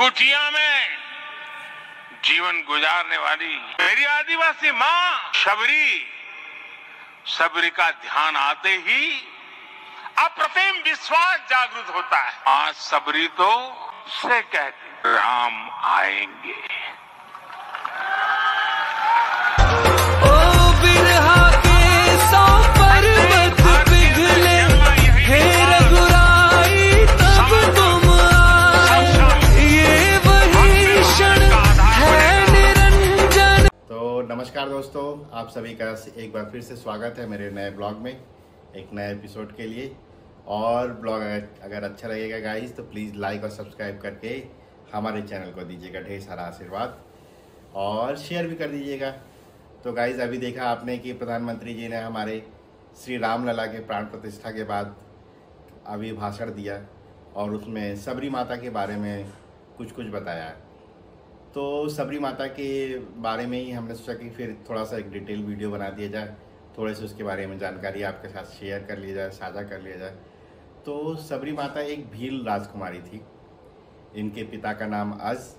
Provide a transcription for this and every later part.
कुटिया में जीवन गुजारने वाली मेरी आदिवासी माँ शबरी शबरी का ध्यान आते ही अप्रतिम विश्वास जागृत होता है। आज सबरी तो से कहती राम आएँगे। नमस्कार दोस्तों आप सभी का एक बार फिर से स्वागत है मेरे नए ब्लॉग में एक नए एपिसोड के लिए। और ब्लॉग अगर, अच्छा लगेगा गाइस तो प्लीज़ लाइक और सब्सक्राइब करके हमारे चैनल को दीजिएगा ढेर सारा आशीर्वाद। और शेयर भी कर दीजिएगा। तो गाइज़ अभी देखा आपने कि प्रधानमंत्री जी ने हमारे श्री राम लला के प्राण प्रतिष्ठा के बाद अभी भाषण दिया और उसमें सबरी माता के बारे में कुछ कुछ बताया। तो सबरी माता के बारे में ही हमने सोचा कि फिर थोड़ा सा एक डिटेल वीडियो बना दिया जाए, थोड़े से उसके बारे में जानकारी आपके साथ शेयर कर लिया जाए, साझा कर लिया जाए। तो सबरी माता एक भील राजकुमारी थी। इनके पिता का नाम अज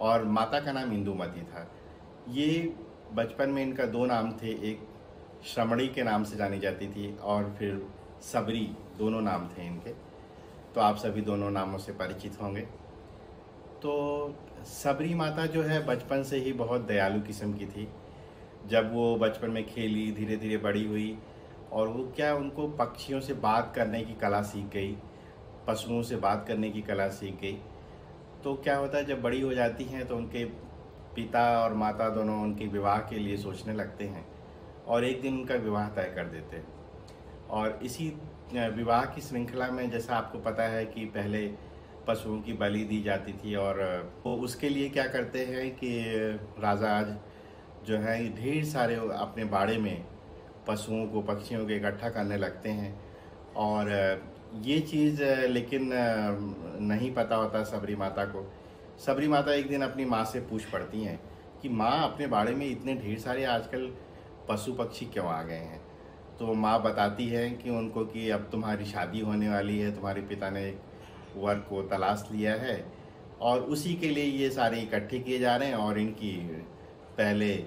और माता का नाम इंदुमती था। ये बचपन में इनका दो नाम थे, एक श्रमणी के नाम से जानी जाती थी और फिर सबरी, दोनों नाम थे इनके। तो आप सभी दोनों नामों से परिचित होंगे। तो सबरी माता जो है बचपन से ही बहुत दयालु किस्म की थी। जब वो बचपन में खेली धीरे धीरे बड़ी हुई और वो क्या उनको पक्षियों से बात करने की कला सीख गई, पशुओं से बात करने की कला सीख गई तो क्या होता है जब बड़ी हो जाती हैं तो उनके पिता और माता दोनों उनके विवाह के लिए सोचने लगते हैं और एक दिन उनका विवाह तय कर देते हैं। और इसी विवाह की श्रृंखला में जैसा आपको पता है कि पहले पशुओं की बलि दी जाती थी और, वो उसके लिए क्या करते हैं कि राजा आज जो है, ढेर सारे अपने बाड़े में पशुओं को, पक्षियों को इकट्ठा करने लगते हैं। और, ये चीज़, लेकिन, नहीं पता होता सबरी माता को। सबरी माता एक दिन अपनी माँ से पूछ पड़ती हैं कि, माँ, अपने बाड़े में इतने ढेर सारे आजकल पशु पक्षी क्यों आ गए हैं? तो माँ बताती है कि उनको कि अब तुम्हारी शादी होने वाली है, तुम्हारे पिता ने एक वर को तलाश लिया है और उसी के लिए ये सारे इकट्ठे किए जा रहे हैं और इनकी पहले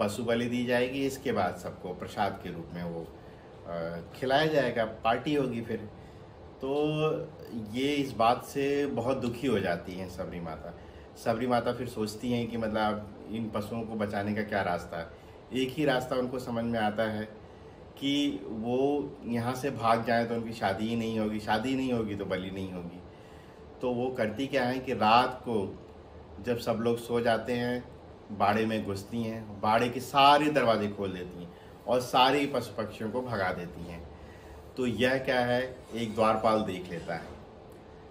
पशु बलि दी जाएगी। इसके बाद सबको प्रसाद के रूप में वो खिलाया जाएगा। पार्टी होगी फिर। तो ये इस बात से बहुत दुखी हो जाती हैं सबरी माता। सबरी माता फिर सोचती हैं कि मतलब इन पशुओं को बचाने का क्या रास्ता? है एक ही रास्ता उनको समझ में आता है कि वो यहाँ से भाग जाए तो उनकी शादी ही नहीं होगी। शादी नहीं होगी तो बलि नहीं होगी। तो वो करती क्या है कि रात को जब सब लोग सो जाते हैं, बाड़े में घुसती हैं, बाड़े के सारे दरवाजे खोल देती हैं और सारे पशु पक्षियों को भगा देती हैं। तो यह क्या है? एक द्वारपाल देख लेता है।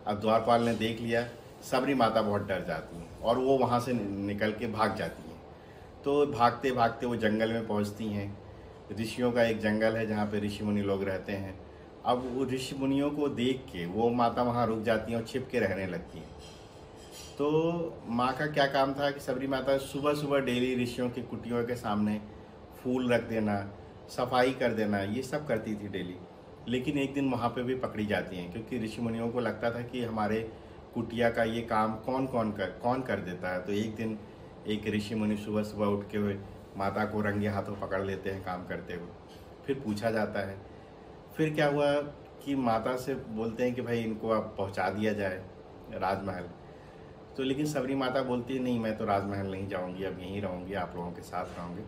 अब द्वारपाल ने देख लिया, सबरी माता बहुत डर जाती हैं और वो वहाँ से निकल के भाग जाती हैं। तो भागते भागते वो जंगल में पहुँचती हैं। ऋषियों का एक जंगल है जहाँ पे ऋषि मुनि लोग रहते हैं। अब ऋषि मुनियों को देख के वो माता वहाँ रुक जाती हैं और छिप के रहने लगती हैं। तो माँ का क्या काम था कि सबरी माता सुबह सुबह डेली ऋषियों की कुटियों के सामने फूल रख देना, सफ़ाई कर देना, ये सब करती थी डेली। लेकिन एक दिन वहाँ पे भी पकड़ी जाती हैं, क्योंकि ऋषि मुनियों को लगता था कि हमारे कुटिया का ये काम कौन कौन कर कौन कर देता है। तो एक दिन एक ऋषि मुनि सुबह सुबह उठ के हुए माता को रंगे हाथों पकड़ लेते हैं काम करते हुए। फिर पूछा जाता है फिर क्या हुआ कि माता से बोलते हैं कि भाई इनको अब पहुँचा दिया जाए राजमहल। तो लेकिन सबरी माता बोलती है, नहीं, मैं तो राजमहल नहीं जाऊँगी, अब यहीं रहूँगी, आप लोगों के साथ रहूँगी।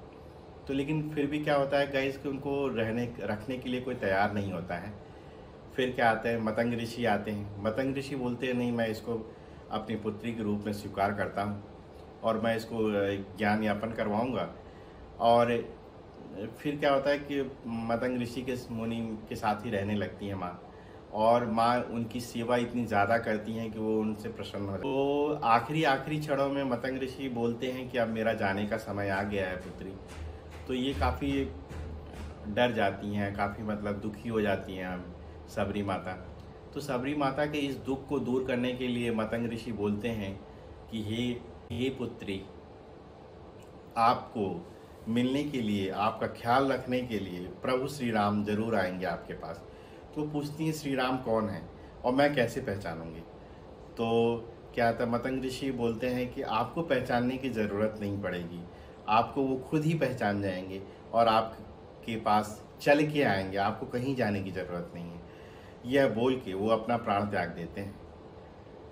तो लेकिन फिर भी क्या होता है गैस कि उनको रहने, रखने के लिए कोई तैयार नहीं होता है। फिर क्या आते हैं, मतंग ऋषि आते हैं। मतंग ऋषि बोलते हैं, नहीं, मैं इसको अपनी पुत्री के रूप में स्वीकार करता हूँ और मैं इसको ज्ञान यापन करवाऊँगा। और फिर क्या होता है कि मतंग ऋषि के मुनि के साथ ही रहने लगती हैं माँ। और माँ उनकी सेवा इतनी ज़्यादा करती हैं कि वो उनसे प्रसन्न हो तो आखिरी आखिरी क्षणों में मतंग ऋषि बोलते हैं कि अब मेरा जाने का समय आ गया है पुत्री। तो ये काफ़ी डर जाती हैं, काफ़ी मतलब दुखी हो जाती हैं सबरी माता। तो सबरी माता के इस दुख को दूर करने के लिए मतंग ऋषि बोलते हैं कि हे हे पुत्री, आपको मिलने के लिए, आपका ख्याल रखने के लिए प्रभु श्री राम ज़रूर आएँगे आपके पास। तो पूछती हैं श्री राम कौन है और मैं कैसे पहचानूँगी? तो क्या था मतंग ऋषि बोलते हैं कि आपको पहचानने की ज़रूरत नहीं पड़ेगी। आपको वो खुद ही पहचान जाएँगे और आपके पास चल के आएँगे। आपको कहीं जाने की ज़रूरत नहीं है। यह बोल के वो अपना प्राण त्याग देते हैं।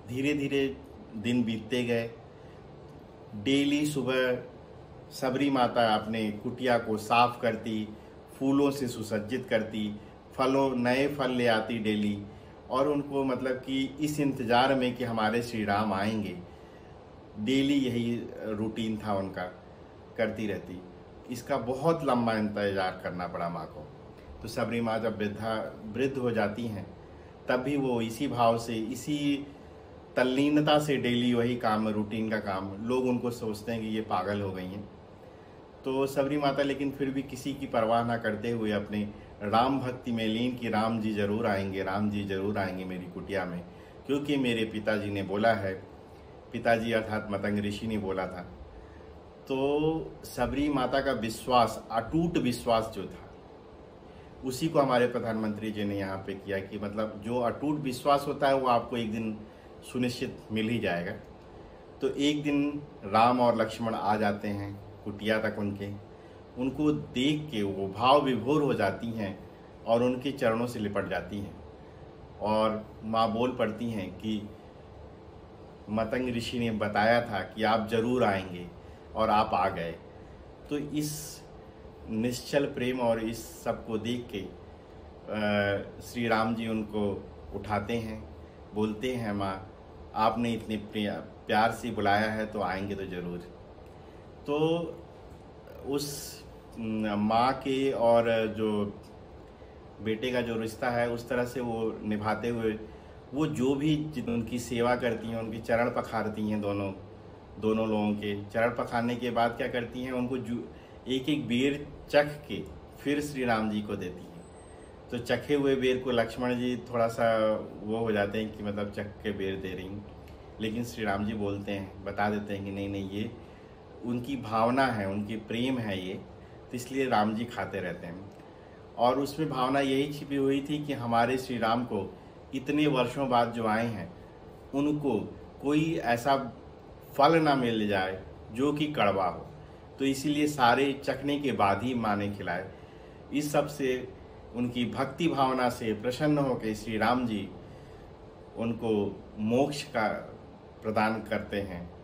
धीरे धीरे दिन बीतते गए। डेली सुबह सबरी माता अपने कुटिया को साफ़ करती, फूलों से सुसज्जित करती, फलों, नए फल ले आती डेली। और उनको मतलब कि इस इंतज़ार में कि हमारे श्री राम आएँगे। डेली यही रूटीन था उनका, करती रहती। इसका बहुत लंबा इंतज़ार करना पड़ा माँ को। तो सबरी माँ जब वृद्धा, वृद्ध हो जाती हैं, तब भी वो इसी भाव से, इसी तल्लीनता से डेली वही काम, रूटीन का काम, लोग उनको सोचते हैं कि ये पागल हो गई हैं। तो सबरी माता, लेकिन फिर भी किसी की परवाह ना करते हुए अपने राम भक्ति में लीन कि राम जी ज़रूर आएँगे, राम जी ज़रूर आएँगे मेरी कुटिया में। क्योंकि मेरे पिताजी ने बोला है, पिताजी अर्थात मतंग ऋषि ने बोला था। तो सबरी माता का विश्वास, अटूट विश्वास जो था, उसी को हमारे प्रधानमंत्री जी ने यहाँ पे किया कि मतलब जो अटूट विश्वास होता है, वो आपको एक दिन सुनिश्चित मिल ही जाएगा। तो एक दिन राम और लक्ष्मण आ जाते हैं कुटिया तक उनके। उनको देख के वो भाव विभोर हो जाती हैं और उनके चरणों से लिपट जाती हैं। और माँ बोल पड़ती हैं कि मतंग ऋषि ने बताया था कि आप ज़रूर आएँगे और आप आ गए। तो इस निश्चल प्रेम और इस सबको देख के श्री राम जी उनको उठाते हैं, बोलते हैं, माँ, आपने इतने प्यार से बुलाया है तो आएँगे तो ज़रूर। तो उस माँ के और जो बेटे का जो रिश्ता है, उस तरह से वो निभाते हुए, वो जो भी उनकी सेवा करती हैं, उनकी चरण पखारती हैं दोनों दोनों लोगों के। चरण पखारने के बाद क्या करती हैं, उनको जो एक एक बेर चख के फिर श्री राम जी को देती हैं। तो चखे हुए बेर को लक्ष्मण जी थोड़ा सा वो हो जाते हैं कि मतलब चख के बेर दे रही लेकिन श्री राम जी बोलते हैं, बता देते हैं कि नहीं नहीं, ये उनकी भावना है, उनकी प्रेम है ये तो इसलिए राम जी खाते रहते हैं। और उसमें भावना यही छिपी हुई थी कि हमारे श्री राम को इतने वर्षों बाद जो आए हैं, उनको कोई ऐसा फल ना मिल जाए जो कि कड़वा हो। तो इसीलिए सारे चखने के बाद ही माँ ने खिलाए। इस सबसे, उनकी भक्ति भावना से प्रसन्न होकर श्री राम जी उनको मोक्ष का प्रदान करते हैं।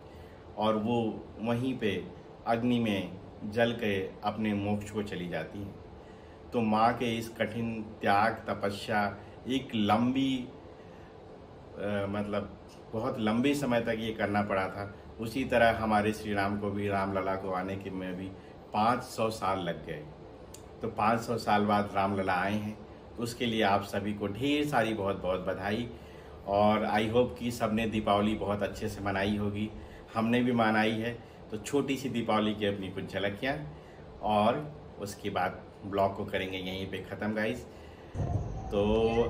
और वो वहीं पे अग्नि में जल के अपने मोक्ष को चली जाती हैं। तो माँ के इस कठिन त्याग तपस्या एक लंबी आ, मतलब बहुत लंबे समय तक ये करना पड़ा था। उसी तरह हमारे श्री राम को भी रामलला को आने के में भी 500 साल लग गए। तो 500 साल बाद रामलला आए हैं। उसके लिए आप सभी को ढेर सारी बहुत बहुत बधाई। और आई होप कि सबने दीपावली बहुत अच्छे से मनाई होगी। हमने भी मनाई है। तो छोटी सी दीपावली की अपनी कुछ झलकियाँ और उसके बाद ब्लॉग को करेंगे यहीं पे ख़त्म गाइस तो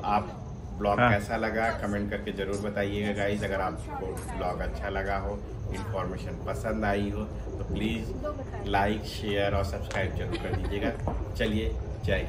आप ब्लॉग हाँ। कैसा लगा कमेंट करके ज़रूर बताइएगा गाइस अगर आपको ब्लॉग अच्छा लगा हो इन्फॉर्मेशन पसंद आई हो तो प्लीज़ लाइक शेयर और सब्सक्राइब ज़रूर कर दीजिएगा। चलिए जय